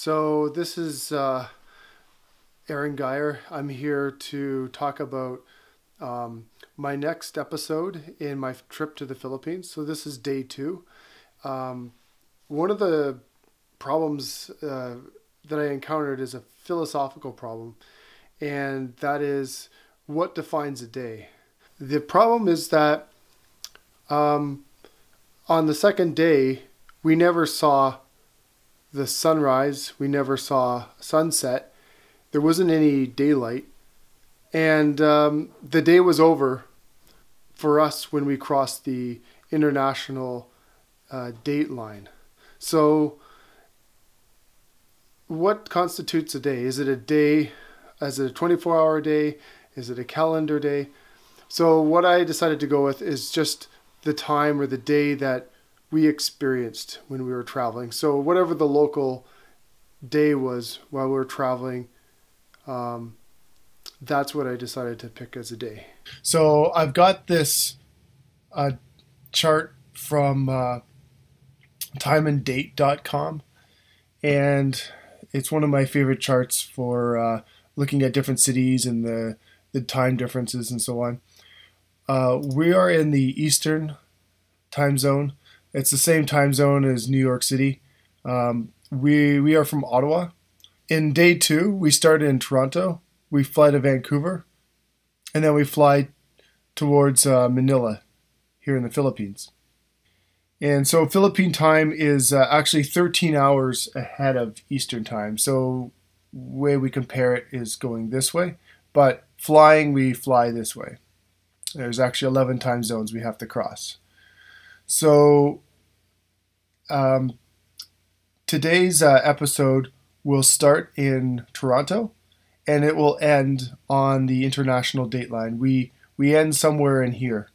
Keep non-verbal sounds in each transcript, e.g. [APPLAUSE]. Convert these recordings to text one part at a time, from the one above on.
So this is uh, Aaron Geyer. I'm here to talk about um, my next episode in my trip to the Philippines. So this is day two. Um, one of the problems uh, that I encountered is a philosophical problem, and that is what defines a day. The problem is that um, on the second day, we never saw the sunrise. We never saw sunset. There wasn't any daylight. And um, the day was over for us when we crossed the international uh, date line. So, what constitutes a day? Is it a day? Is it a 24 hour day? Is it a calendar day? So, what I decided to go with is just the time or the day that we experienced when we were traveling. So whatever the local day was while we were traveling, um, that's what I decided to pick as a day. So I've got this uh, chart from uh, timeanddate.com, and it's one of my favorite charts for uh, looking at different cities and the, the time differences and so on. Uh, we are in the Eastern time zone. It's the same time zone as New York City. Um, we we are from Ottawa. In day two, we started in Toronto. We fly to Vancouver, and then we fly towards uh, Manila, here in the Philippines. And so Philippine time is uh, actually 13 hours ahead of Eastern time. So way we compare it is going this way, but flying we fly this way. There's actually 11 time zones we have to cross. So, um, today's uh, episode will start in Toronto, and it will end on the international dateline. We we end somewhere in here.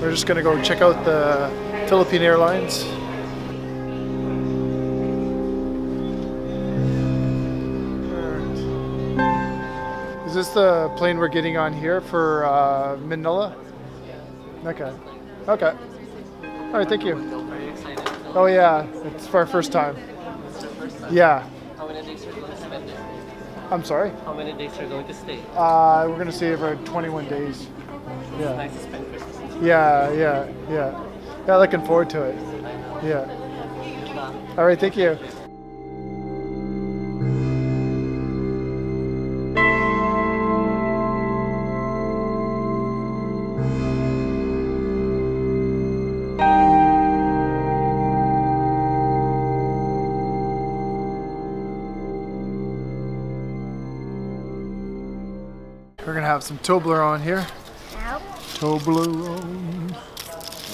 We're just gonna go check out the Philippine Airlines. This the plane we're getting on here for uh, Manila? Okay. Okay. All right, thank you. Oh yeah, it's for our first time. Yeah. How many days are you going to spend there? I'm sorry. How many days are you going to stay? Uh, we're gonna stay for 21 days. Yeah. Nice to spend Christmas. Yeah, yeah, yeah. Yeah, looking forward to it. Yeah. All right, thank you. We're gonna have some Toblerone here. Toblerone.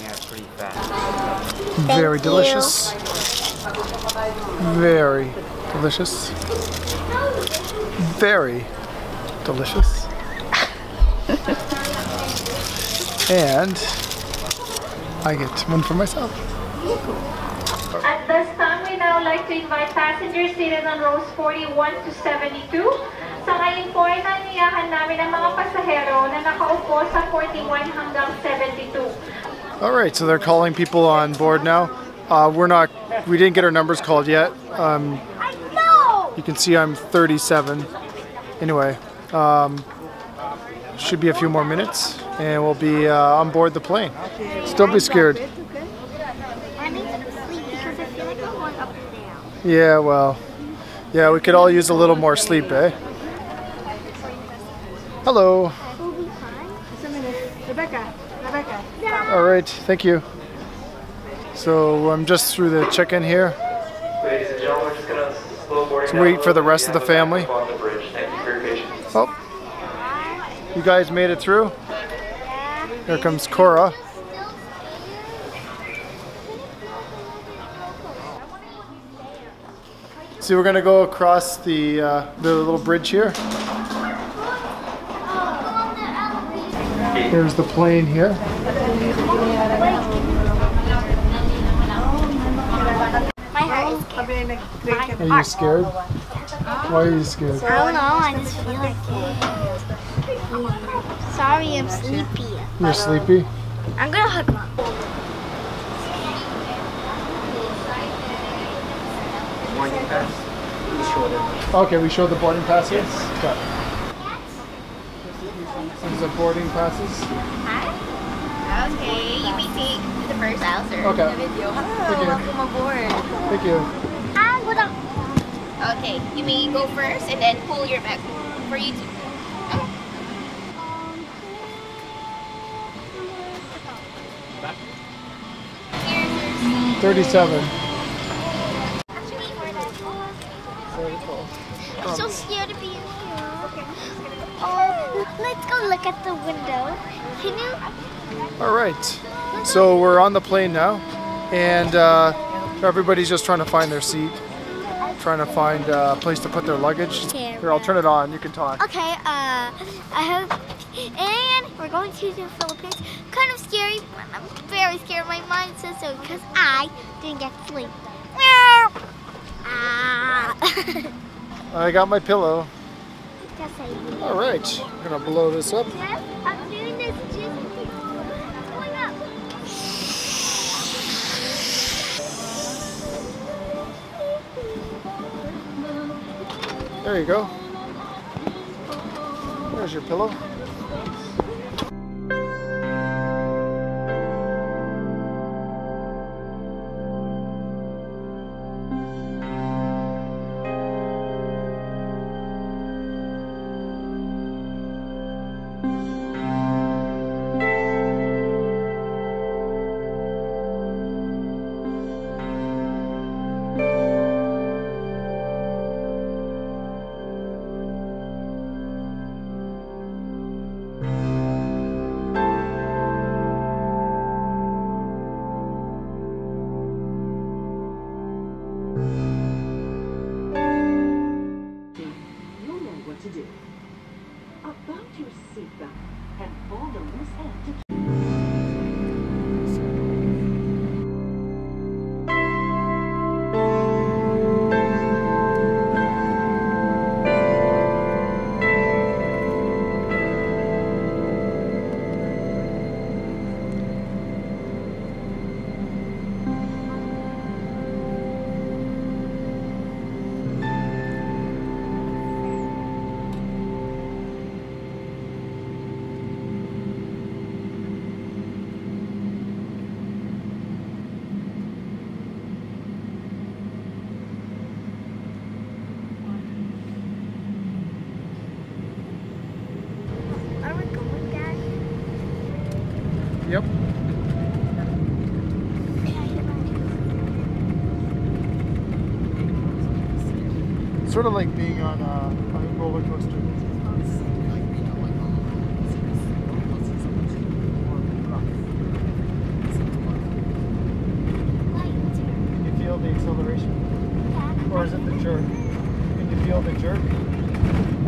Yeah, pretty fast. Very you. delicious. Very delicious. Very delicious. [LAUGHS] and I get one for myself. At this time, we now like to invite passengers seated on rows 41 to 72. Sa ngayon po ay naniyahan namin ang mga pasahero na nakaupo sa 41 hanggang 72. All right, so they're calling people on board now. Uh, we're not, we didn't get our numbers called yet. Um, you can see I'm 37. Anyway, um, should be a few more minutes and we'll be uh, on board the plane. Still be scared. I need to sleep because I feel like I'm going up and down. Yeah, well, yeah, we could all use a little more sleep, eh? Hello. We'll be fine. Rebecca, Rebecca. All right, thank you. So I'm just through the check-in here. Ladies and gentlemen, we're just gonna slow boarding Let's wait for the rest of the We have a family. On the bridge. Thank you for your patience. Oh, you guys made it through. Here comes Cora. See, we're gonna go across the uh, the little bridge here. There's the plane here. My heart is scared. Are you scared? Why are you scared? I don't know, I just feel like it. sorry, I'm sleepy. You're sleepy? I'm gonna hug mom. Morning pass. We show. Okay, we showed the boarding passes? Okay. These are boarding passes. Hi. Okay, you may take the first answer Okay. in the video. Thank you. welcome aboard. Thank you. Ah, what up? Okay, you may go first and then pull your bag for you to. Okay. 37. All right. So we're on the plane now, and uh, everybody's just trying to find their seat, trying to find uh, a place to put their luggage. Here, I'll turn it on. You can talk. Okay, uh, I hope, and we're going to the Philippines. Kind of scary, but I'm very scared. My mind says so because I didn't get sleep. Meow. Ah. [LAUGHS] I got my pillow. yes, I did. All right. I'm gonna blow this up. There you go. There's your pillow. Sort of like being on uh, a, a roller coaster. You feel the acceleration? Or is it the jerk? Can you feel the jerk?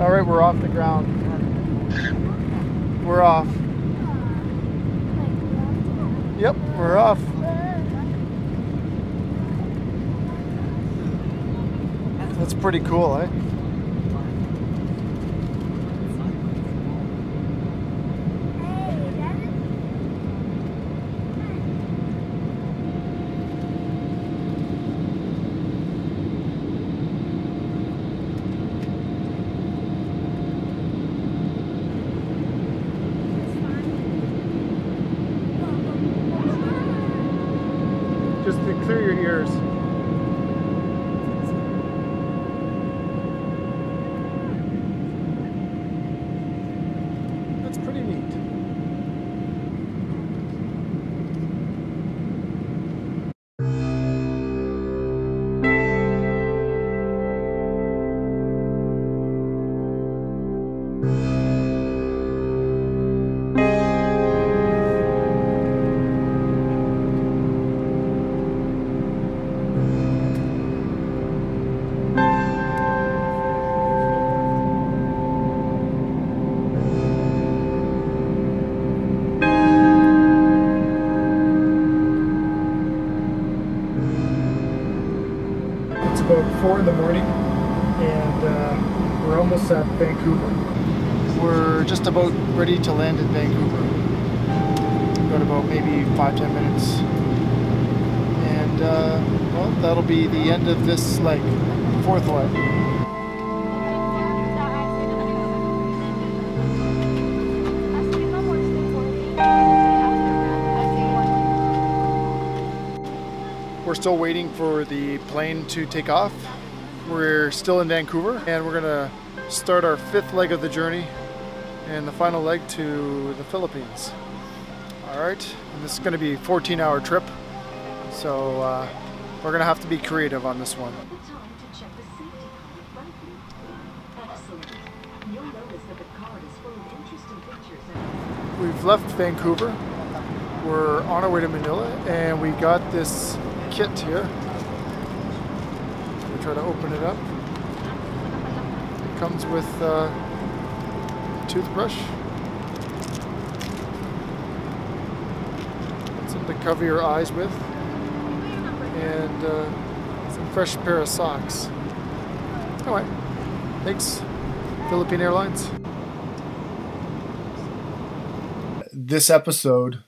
All right, we're off the ground. We're off. Yep, we're off. That's pretty cool, eh? Just to clear your ears. Four in the morning, and uh, we're almost at Vancouver. we're just about ready to land in Vancouver. We've got about maybe five, ten minutes. And, uh, well, that'll be the end of this like fourth leg. Still waiting for the plane to take off. We're still in Vancouver and we're gonna start our fifth leg of the journey and the final leg to the Philippines. All right, and this is gonna be a 14 hour trip. So uh, we're gonna have to be creative on this one. The time to check the safety card in front of you. Excellent. You'll notice that the card is full of interesting pictures We've left Vancouver. We're on our way to Manila and we got this kit here. We try to open it up. It comes with uh, a toothbrush. Something to cover your eyes with. And uh, some fresh pair of socks. Anyway, thanks, Philippine Airlines. this episode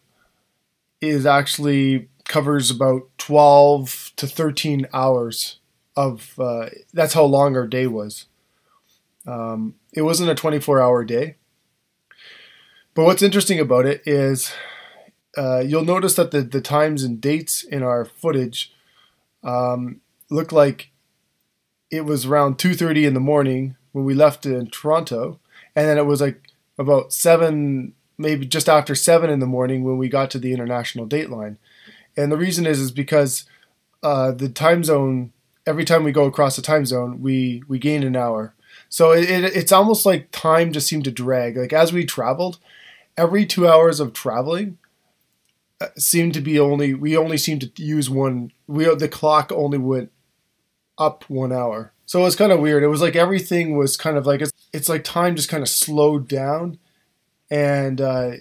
is actually covers about 12 to 13 hours of uh, that's how long our day was. Um, it wasn't a 24 hour day. But what's interesting about it is uh, you'll notice that the, the times and dates in our footage um, look like it was around 2.30 in the morning when we left in toronto and then it was like about 7 maybe just after 7 in the morning when we got to the international date line and the reason is is because uh, the time zone every time we go across the time zone we we gain an hour. So it, it, it's almost like time just seemed to drag. Like as we traveled every two hours of traveling uh, seemed to be only we only seemed to use one we the clock only went up one hour. So it was kind of weird. It was like everything was kind of like it's, it's like time just kind of slowed down. And uh,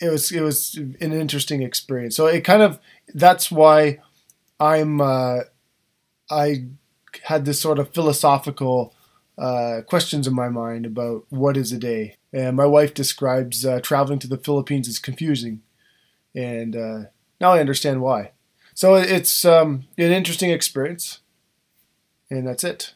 it was it was an interesting experience. So it kind of that's why I'm uh, I had this sort of philosophical uh, questions in my mind about what is a day. And my wife describes uh, traveling to the Philippines as confusing, and uh, now I understand why. So it's um, an interesting experience, and that's it.